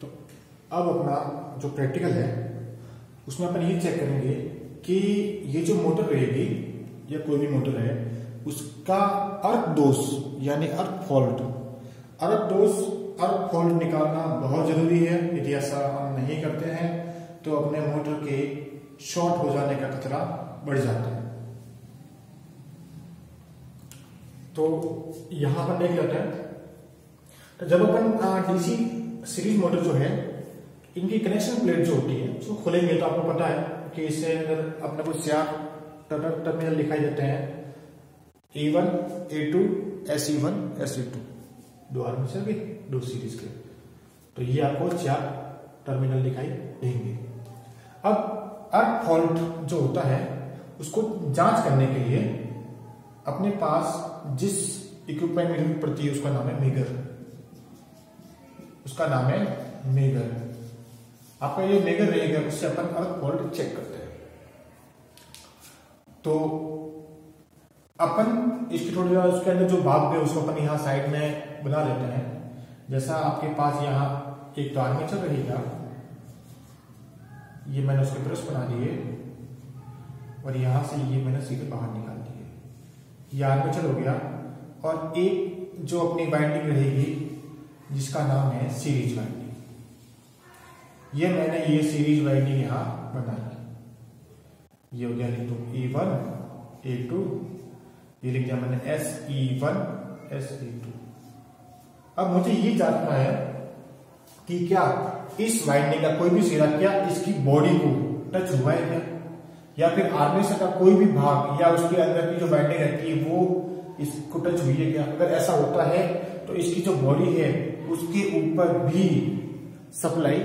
तो अब अपना जो प्रैक्टिकल है, उसमें अपन ये चेक करेंगे कि ये जो मोटर रहेगी, या कोई भी मोटर है, उसका अर्थ दोष, यानी अर्थ फॉल्ट अर्थ दोष अर्थ फॉल्ट निकालना बहुत ज़रूरी है। यदि ऐसा हम नहीं करते हैं तो अपने मोटर के शॉर्ट हो जाने का खतरा बढ़ जाता है। तो यहाँ पर देख लेते हैं। तो जब अपन डीसी सीरीज़ मोटर जो है, इनकी कनेक्शन प्लेट जो होती है, उसको खोलेंगे तो आपको पता है कि इससे अगर अपने को चार टर्मिनल दिखाई देते हैं A one A two S E one S E two दो आर्मेचर के दो सीरीज़ के। तो ये आपको चार टर्मिनल दिखाई देंगे। अब अर्थ फॉल्ट जो होता है, उसको जाँच करने के लिए अपने पास जिस इक्विपमेंट ज़रूरत पड़ती है, उसका नाम है मेगर उसका नाम है मेगर आपका ये मेगर रहेगा उससे अपन अर्थ फॉल्ट चेक करते हैं। तो अपन इसकी थोड़ी उसके अंदर जो भाग है उसको अपन यहाँ साइड में बना लेते हैं। जैसा आपके पास यहाँ एक तो आर्मेचर रहेगा ये मैंने उसके ब्रश बना दिए, और यहाँ से ये मैंने सीधे बाहर निकाल दिए। ये आर्मेचर हो गया, और एक जो अपनी बाइंडिंग रहेगी जिसका नाम है सीरीज़ वाइंडिंग ये मैंने ये सीरीज़ बाइंडिंग यहाँ बनाई ये हो गया लिख दो ई वन ए टू ये लिख दिया मैंने S E one S E two अब मुझे ये जानना है कि क्या इस वाइंडिंग का कोई भी सिरा क्या इसकी बॉडी को टच हुआ है क्या? या फिर आर्मेचर का कोई भी भाग या उसके अंदर की जो वाइंडिंग रहती है वो इसको टच हुई है क्या? अगर ऐसा होता है तो इसकी जो बॉडी है उसके ऊपर भी सप्लाई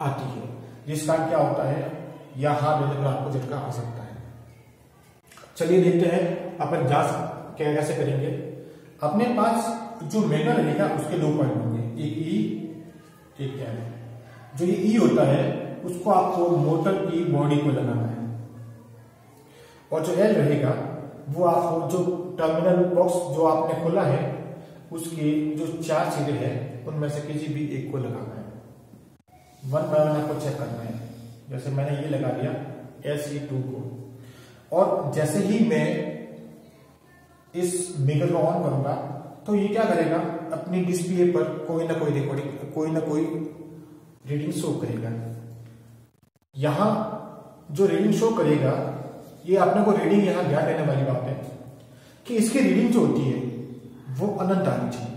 आती है। जिसका क्या होता है, या हाथ देने पर आपको झटका आ सकता है। चलिए देखते हैं, अपन जाँच क्या, कैसे करेंगे। अपने पास जो मेगा रहेगा उसके दो पॉइंट होंगे। एक ई एक एल जो ये ई होता है, उसको आपको मोटर की बॉडी को लगाना है। और जो एल रहेगा, वो आपको जो टर्मिनल बॉक्स जो आपने खोला है उसके जो चार सिरे हैं, उनमें से किसी भी एक को लगाना है। वन बाय वन आपको चेक करना है। जैसे मैंने ये लगा दिया एस ई टू को। और जैसे ही मैं इस मीटर को ऑन करूँगा तो ये क्या करेगा? अपनी डिस्प्ले पर कोई ना कोई रिकॉर्डिंग कोई ना कोई रीडिंग शो करेगा। यहाँ जो रीडिंग शो करेगा, ये अपने को रीडिंग यहाँ ध्यान देने वाली बात है कि इसकी रीडिंग जो होती है वो अनंत आनी चाहिए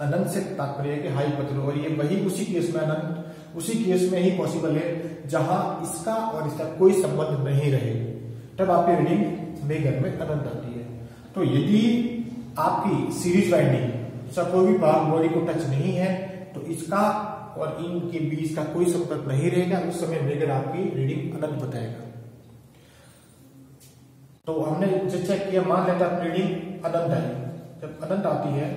अनंत से तात्पर्य है कि हाई पत्र और ये वही उसी केस में अनंत, उसी केस में ही पॉसिबल है, जहाँ इसका और इसका कोई संबंध नहीं रहे। तब आपकी रीडिंग मेगर में अनंत आती है। तो यदि आपकी सीरीज़ वाइंडिंग इसका कोई भी भाग बॉडी को टच नहीं है तो इसका और इनके बीच का कोई संपर्क नहीं रहेगा, उस समय मेगर आपकी रीडिंग अनंत बताएगा। तो हमने जो चेक किया, मान लेता रीडिंग अनंत आई जब अनंत आती है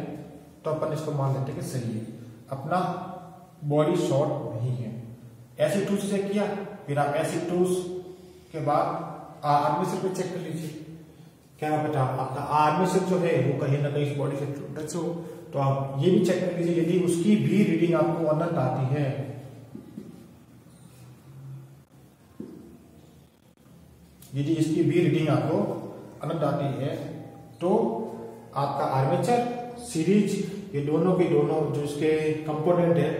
तो अपन इसको मान लेते कि सही है। अपना बॉडी शॉर्ट नहीं है। ऐसे टूस चेक किया, फिर आप ऐसे टूस के बाद आर्मेचर पे चेक कर लीजिए। क्या बेटा आपका आर्मेचर जो है, वो कहीं ना कहीं बॉडी से टच हो तो आप ये भी चेक कर लीजिए, यदि उसकी भी रीडिंग आपको अनंत आती है। यदि इसकी भी रीडिंग आपको अनंत आती है तो आपका आर्मेचर सीरीज़ ये दोनों के दोनों जो इसके कंपोनेंट है,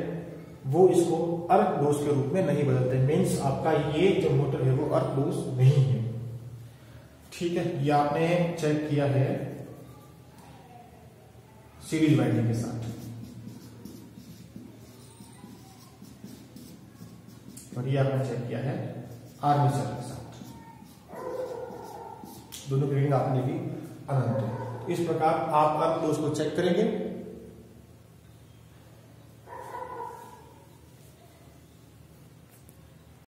वो इसको अर्थ डोज के रूप में नहीं बदलते। मीन्स आपका ये जो मोटर है, वो अर्थ डोज नहीं है। ठीक है? ये आपने चेक किया है सीरीज़ वाइंडिंग के साथ। और ये आपने चेक किया है आर्मेचर के साथ। दोनों की रीडिंग आपने भी अनंत है। इस प्रकार आप अब दोस्त को चेक करेंगे।